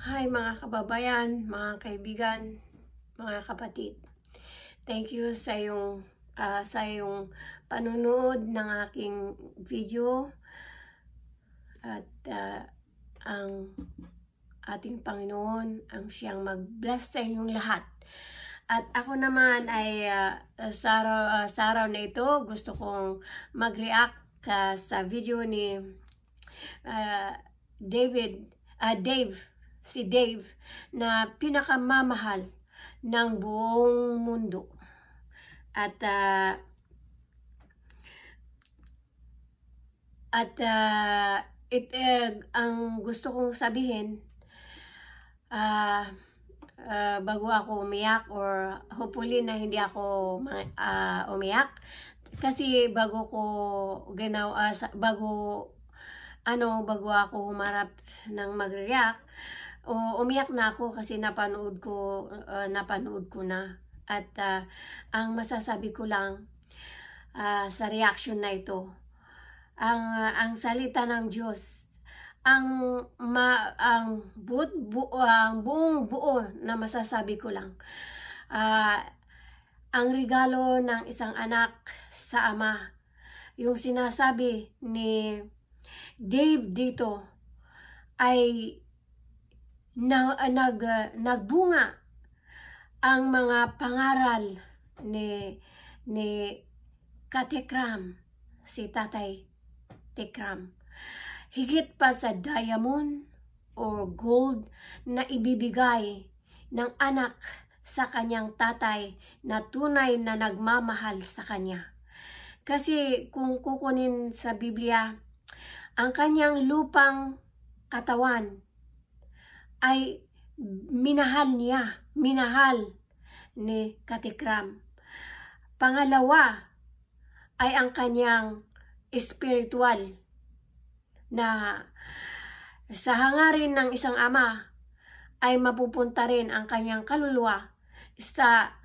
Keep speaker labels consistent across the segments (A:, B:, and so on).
A: Hi mga kababayan, mga kaibigan, mga kapatid. Thank you sa yung uh, sa yung panunood ng aking video at uh, ang ating Panginoon ang siyang mag-bless sa inyong lahat. At ako naman ay uh, sa, araw, uh, sa araw na ito gusto kong mag-react uh, sa video ni uh, David, uh, Dave, si Dave na pinakamamahal ng buong mundo. At uh, at uh, it, uh, ang gusto kong sabihin uh, uh, bago ako umiyak or hopefully na hindi ako uh, umiyak kasi bago ko ginawa uh, bago ano bago ako humarap ng mag-react o umiyak na ako kasi napanood ko uh, napanood ko na. At uh, ang masasabi ko lang uh, sa reaction na ito ang uh, ang salita ng Diyos ang ma, ang bu, bu, ang buong buo na masasabi ko lang uh, ang regalo ng isang anak sa ama. Yung sinasabi ni Dave dito ay na, nag, nagbunga ang mga pangaral ni ni Katekram, si Tatay Tekram. Higit pa sa diamond or gold na ibibigay ng anak sa kanyang tatay na tunay na nagmamahal sa kanya. Kasi kung kukunin sa Biblia, ang kanyang lupang katawan ay minahal niya, minahal ni Katikram. Pangalawa ay ang kanyang spiritual na sa hangarin ng isang ama ay mapupunta rin ang kanyang kaluluwa sa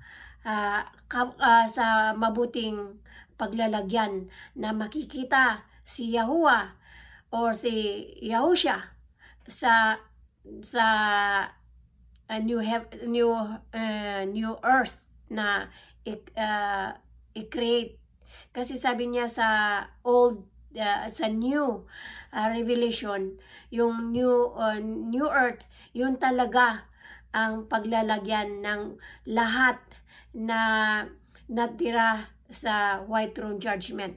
A: uh, ka, uh, sa mabuting paglalagyan na makikita si Yahuwah or si Yahusha sa sa uh, new have new uh, new earth na uh, i-create. Kasi sabi niya sa old uh, sa new uh, revelation yung new uh, new earth yun talaga ang paglalagyan ng lahat na natira sa white throne judgment.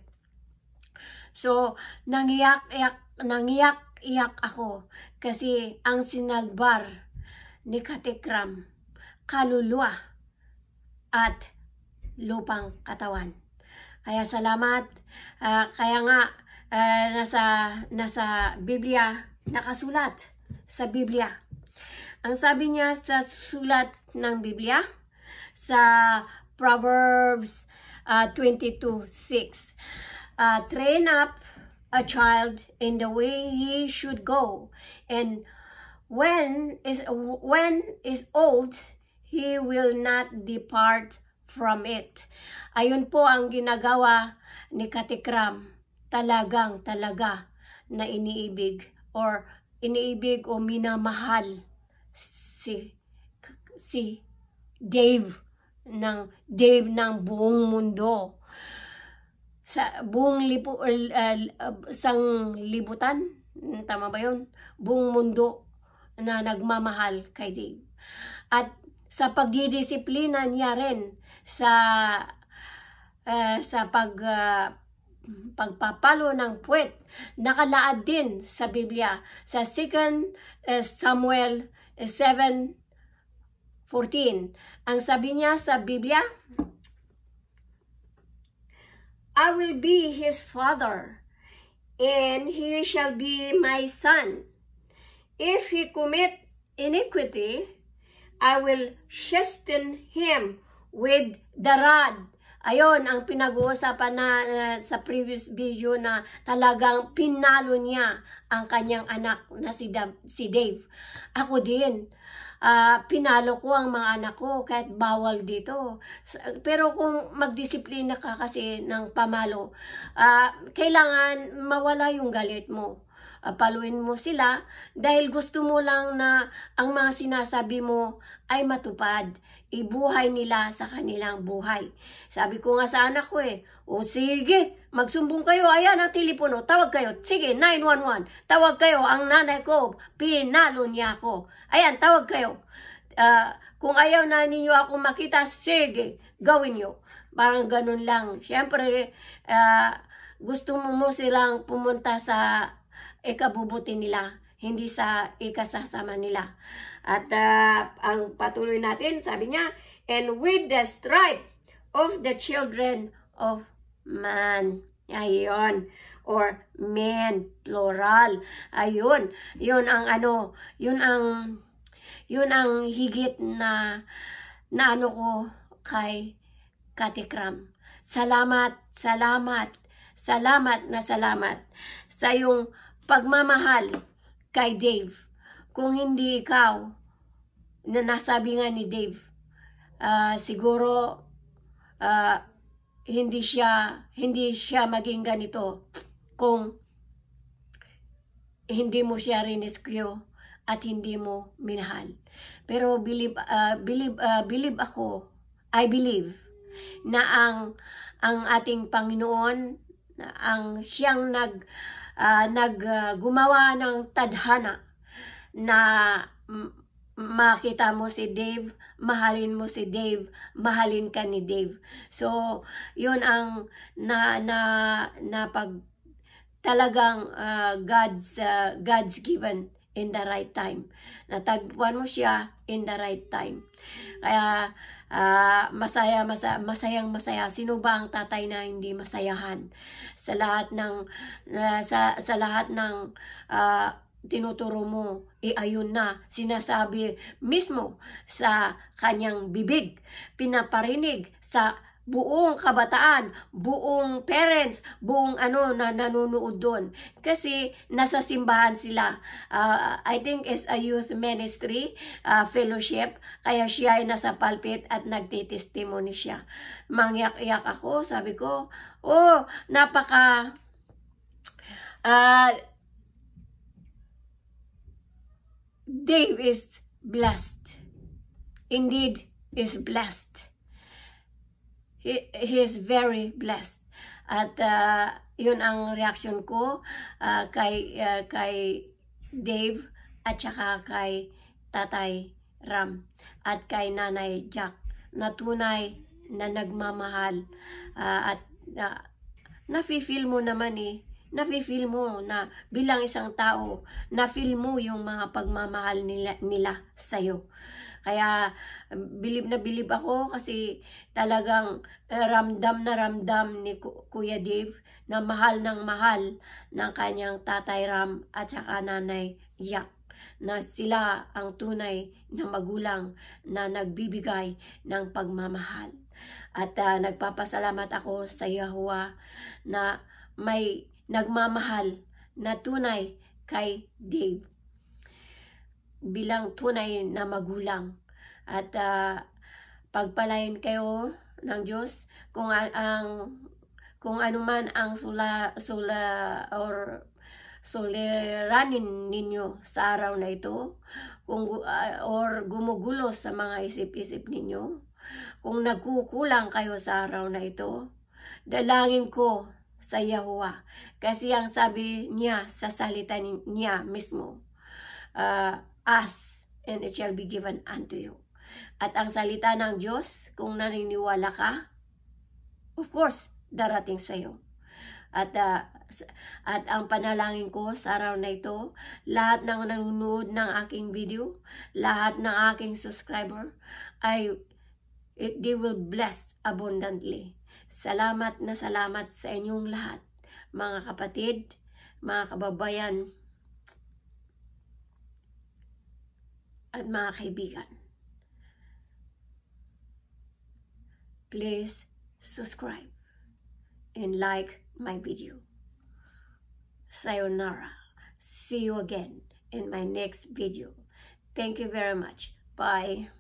A: So nangiyak iyak nangiyak iyak ako kasi ang sinalbar ni Katikram, kaluluwa at lupang katawan. Kaya salamat. Uh, kaya nga uh, nasa nasa Biblia nakasulat sa Biblia. Ang sabi niya sa sulat ng Biblia sa Proverbs uh, 22:6. Uh, train up a child in the way he should go. And when is when is old he will not depart from it. Ayun po ang ginagawa ni Katikram talagang talaga na iniibig or iniibig o minamahal si si Dave ng Dave ng buong mundo sa buong lipo, uh, uh, sang libutan, tama ba yun? Buong mundo na nagmamahal kay Dave. At sa pagdidisiplina niya rin sa uh, sa pag uh, pagpapalo ng puwet nakalaad din sa Biblia sa 2 Samuel 7:14 ang sabi niya sa Biblia I will be his father, and he shall be my son. If he commit iniquity, I will chasten him with the rod. Ayon ang pinag-uusapan na uh, sa previous video na talagang pinalo niya ang kanyang anak na si, Dam, si Dave. Ako din uh, pinalo ko ang mga anak ko kahit bawal dito. Pero kung magdisiplina ka kasi ng pamalo, uh, kailangan mawala yung galit mo. uh, paluin mo sila dahil gusto mo lang na ang mga sinasabi mo ay matupad. Ibuhay nila sa kanilang buhay. Sabi ko nga sa anak ko eh, o sige, magsumbong kayo, ayan ang telepono, tawag kayo, sige, 911, tawag kayo, ang nanay ko, pinalo niya ako. Ayan, tawag kayo. Uh, kung ayaw na ninyo ako makita, sige, gawin nyo. Parang ganun lang. Siyempre, uh, gusto mo mo silang pumunta sa ikabubuti nila, hindi sa ikasasama nila. At uh, ang patuloy natin, sabi niya, and with the stripe of the children of man. Ayun. Or men, plural. Ayun. Yun ang ano, yun ang, yun ang higit na, na ano ko kay Katikram. Salamat, salamat, Salamat na salamat sa iyong pagmamahal kay Dave. Kung hindi ikaw, na nasabi nga ni Dave, uh, siguro uh, hindi siya hindi siya maging ganito kung hindi mo siya rinescue at hindi mo minahal. Pero believe uh, believe uh, believe ako, I believe na ang ang ating Panginoon ang siyang nag uh, nag uh, gumawa ng tadhana na makita mo si Dave, mahalin mo si Dave, mahalin ka ni Dave. So, yun ang na na na pag talagang uh, God's uh, God's given in the right time. Natagpuan mo siya in the right time. Kaya uh, masaya, masaya, masayang masaya. Sino ba ang tatay na hindi masayahan? Sa lahat ng, uh, sa, sa lahat ng uh, tinuturo mo, e ayun na, sinasabi mismo sa kanyang bibig, pinaparinig sa buong kabataan, buong parents, buong ano na nanonood doon. Kasi nasa simbahan sila. Uh, I think it's a youth ministry uh, fellowship. Kaya siya ay nasa pulpit at nagtitestimony siya. Mangyak-yak ako, sabi ko, oh, napaka uh, Dave is blessed. Indeed, is blessed he, he is very blessed. At uh, yun ang reaction ko uh, kay, uh, kay Dave at saka kay Tatay Ram at kay Nanay Jack na tunay na nagmamahal uh, at uh, nafe-feel mo naman eh nafe-feel mo na bilang isang tao, na-feel mo yung mga pagmamahal nila, nila sa'yo. Kaya, bilib na bilib ako kasi talagang ramdam na ramdam ni Kuya Dave na mahal ng mahal ng kanyang tatay Ram at saka nanay Jack na sila ang tunay na magulang na nagbibigay ng pagmamahal. At uh, nagpapasalamat ako sa Yahweh na may nagmamahal na tunay kay Dave bilang tunay na magulang. At uh, pagpalain kayo ng Diyos kung ang kung ano man ang sula sula or suliranin ninyo sa araw na ito kung uh, or gumugulo sa mga isip-isip ninyo kung nagkukulang kayo sa araw na ito dalangin ko sa Yahuwah kasi ang sabi niya sa salita niya mismo uh, ask, and it shall be given unto you. At ang salita ng Diyos, kung naniniwala ka, of course, darating sa iyo. At, uh, at ang panalangin ko sa araw na ito, lahat ng nanonood ng aking video, lahat ng aking subscriber, ay it, they will bless abundantly. Salamat na salamat sa inyong lahat, mga kapatid, mga kababayan, at mga kaibigan. Please subscribe and like my video. Sayonara. See you again in my next video. Thank you very much. Bye.